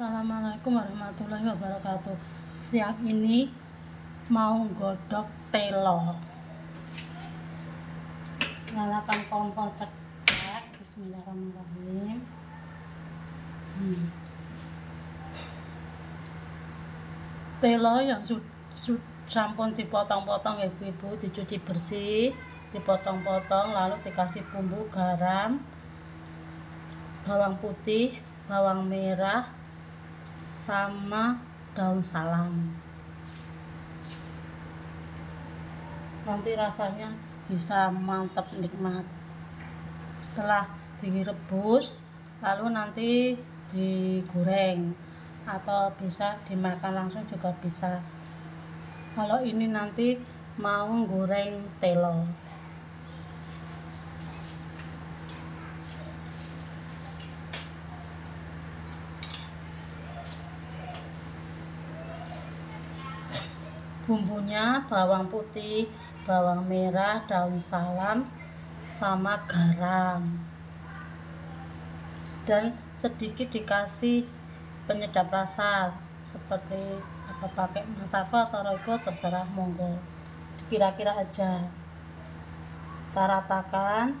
Assalamualaikum warahmatullahi wabarakatuh. Siang ini mau godok telo. Nyalakan kompor ceklek Bismillahirrahmanirrahim. Hmm. Telo yang sudah sampun dipotong-potong ibu-ibu dicuci bersih dipotong-potong lalu dikasih bumbu garam bawang putih bawang merah sama daun salam. Nanti rasanya bisa mantap nikmat. Setelah direbus lalu nanti digoreng atau bisa dimakan langsung juga bisa. Kalau ini nanti mau goreng telo bumbunya bawang putih bawang merah daun salam sama garam. Dan sedikit dikasih penyedap rasa seperti apa pakai masako atau roiko terserah monggo. Kira-kira aja. Kita ratakan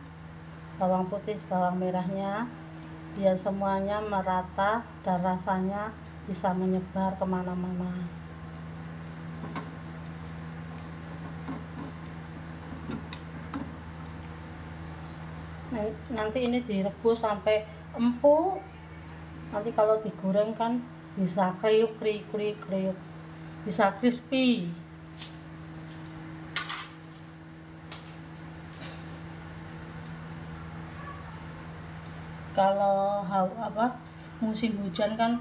bawang putih bawang merahnya biar semuanya merata dan rasanya bisa menyebar ke mana-mana nanti ini direbus sampai empuk. Nanti kalau digoreng kan bisa kriuk kriuk kriuk kriuk. Bisa crispy. Kalau apa musim hujan kan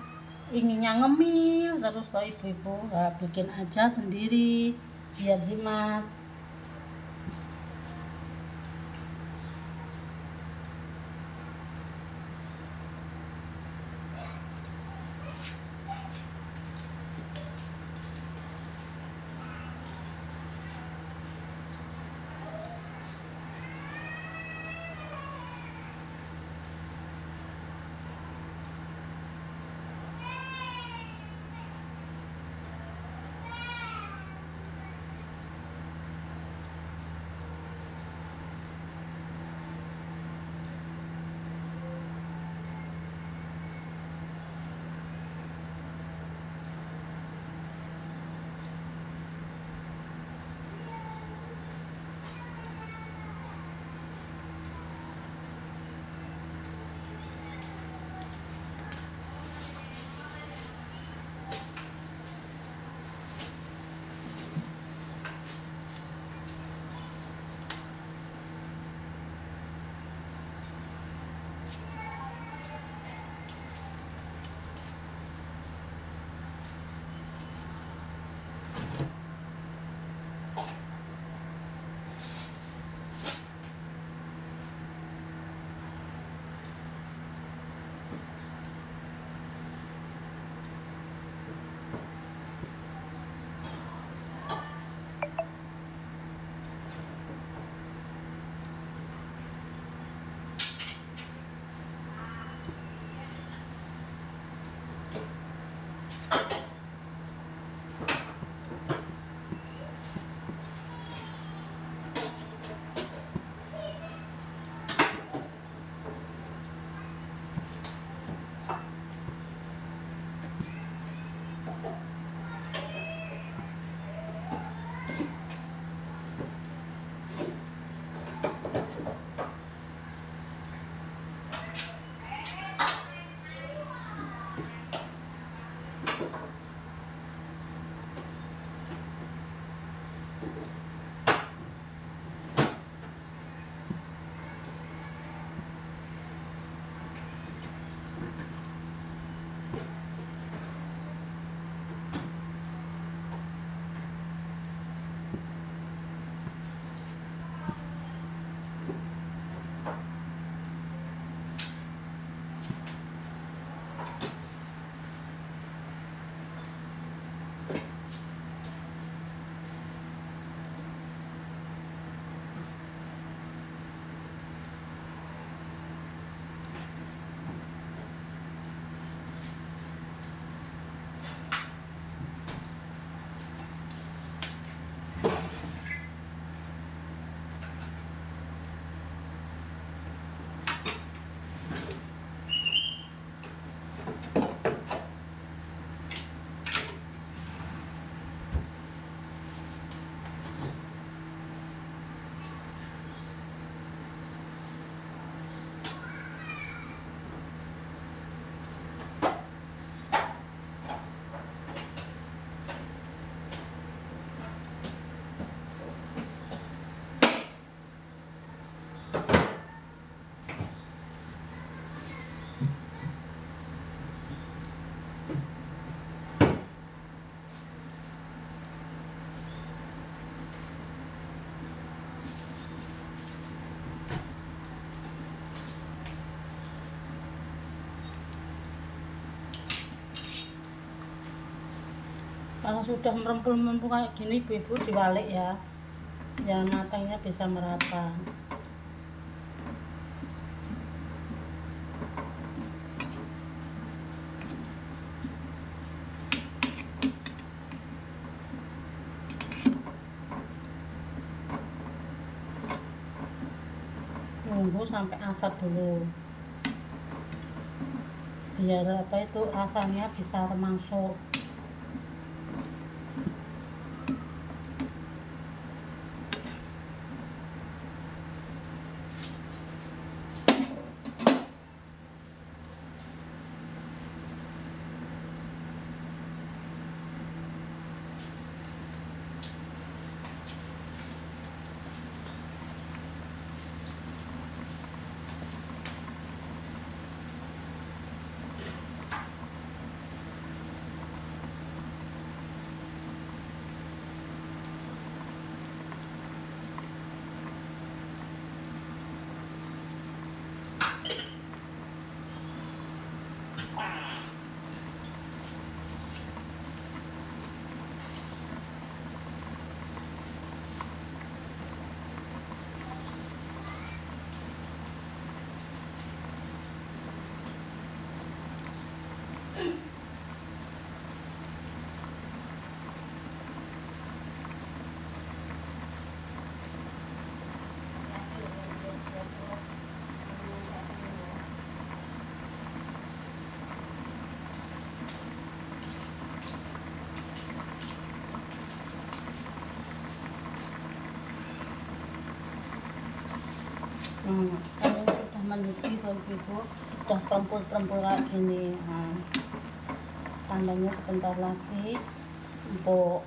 inginnya ngemil terus loh ibu-ibu. Nah, bikin aja sendiri biar hemat kalau sudah merempul-merempul kayak gini ibu-ibu diwalik ya. Yang matangnya bisa merata. Tunggu sampai asap dulu. Biar apa itu rasanya bisa masuk mendidih kalau ibu sudah perempul-perempul kayak gini. Nah, tambahnya sebentar lagi empuk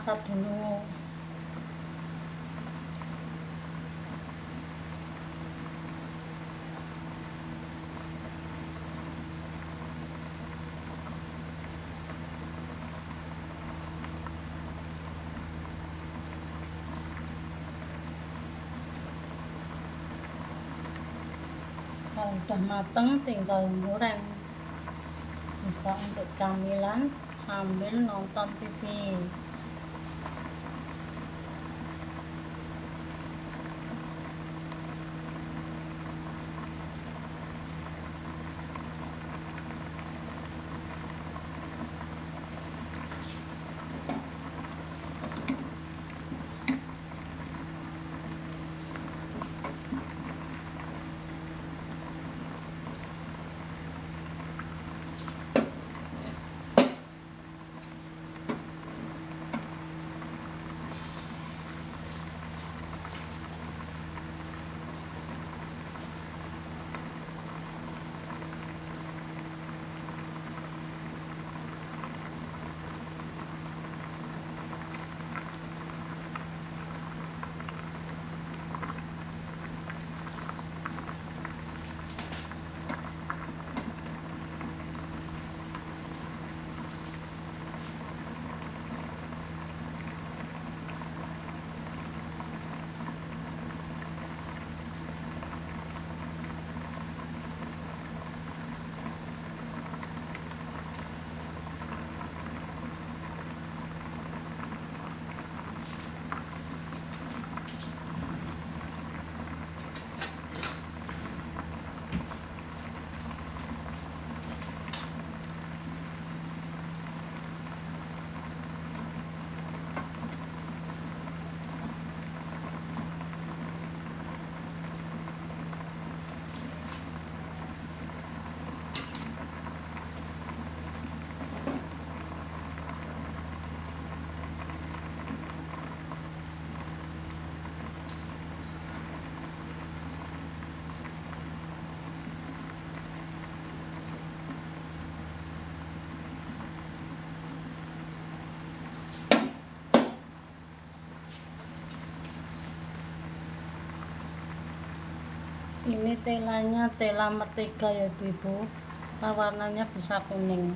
asap dulu. Kalau udah mateng tinggal goreng bisa untuk camilan sambil nonton TV ini telanya tela mertega ya ibu-ibu warnanya bisa kuning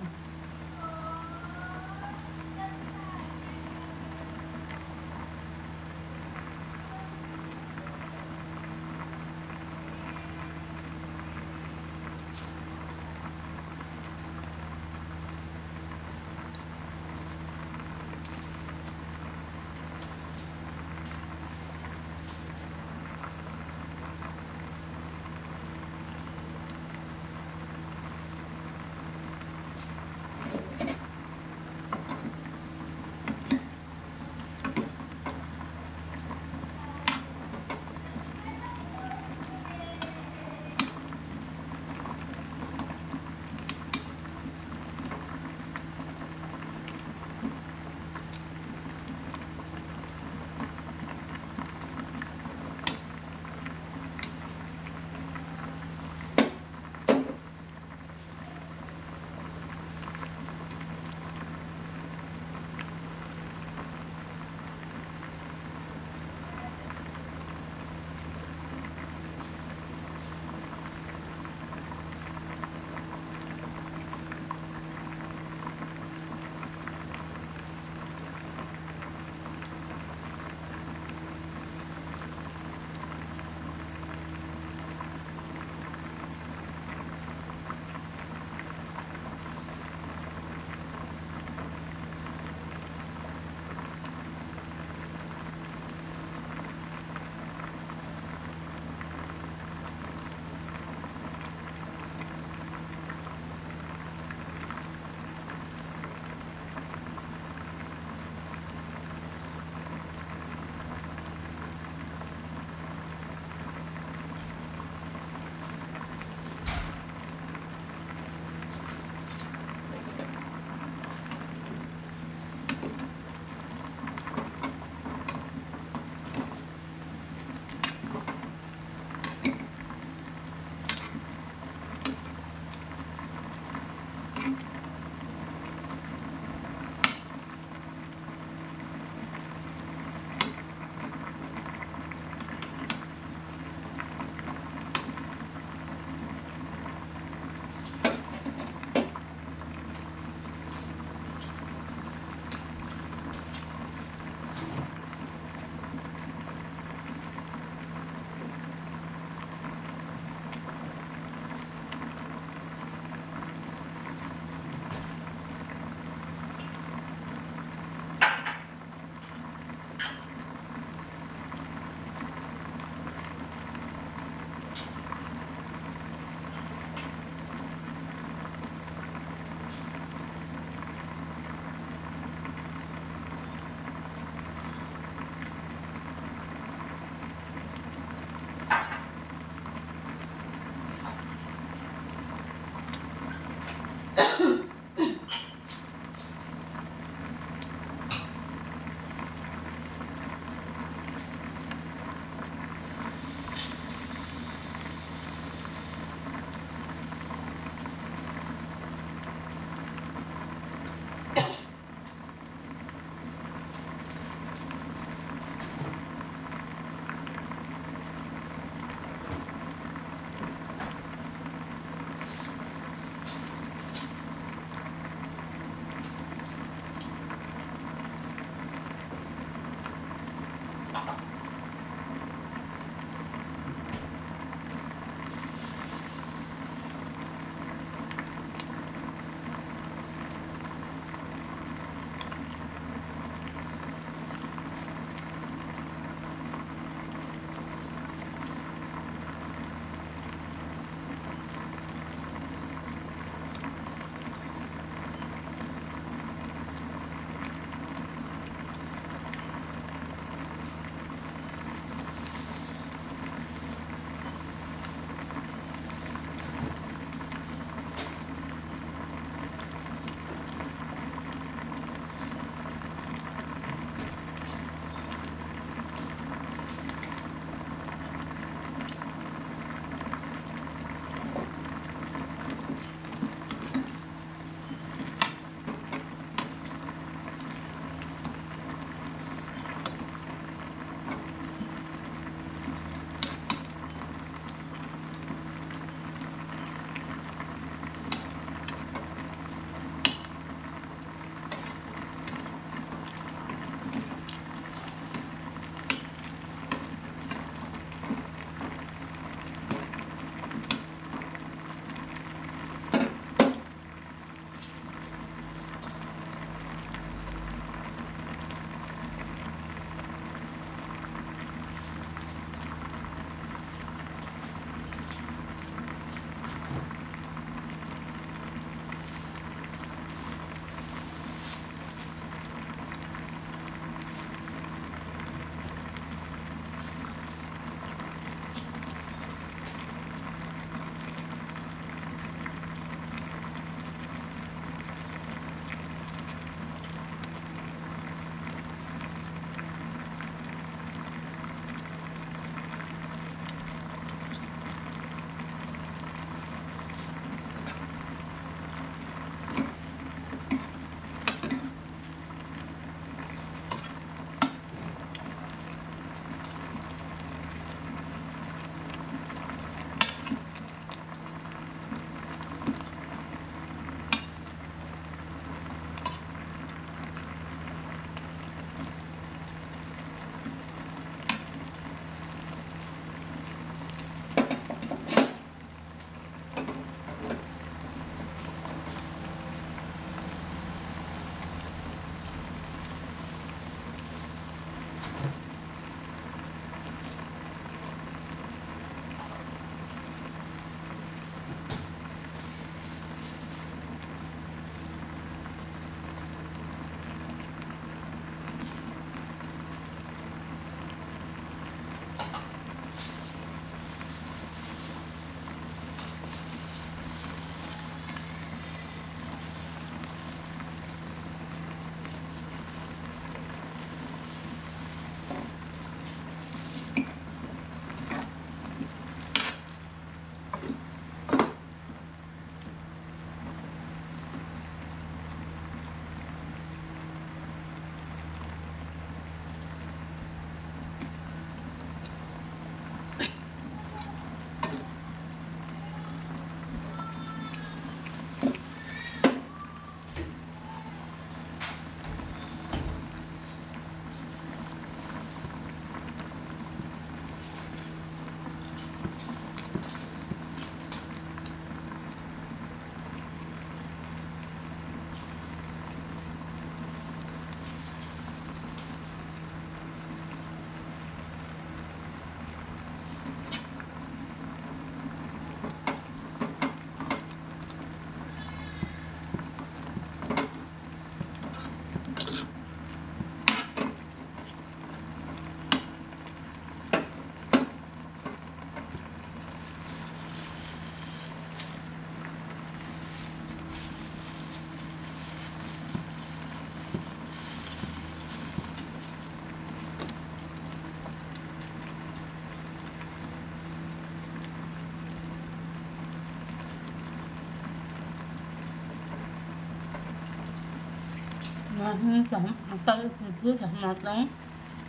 ibu udah matang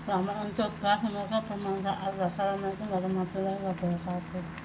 selamat mencoba semoga bermanfaat wassalamualaikum warahmatullahi wabarakatuh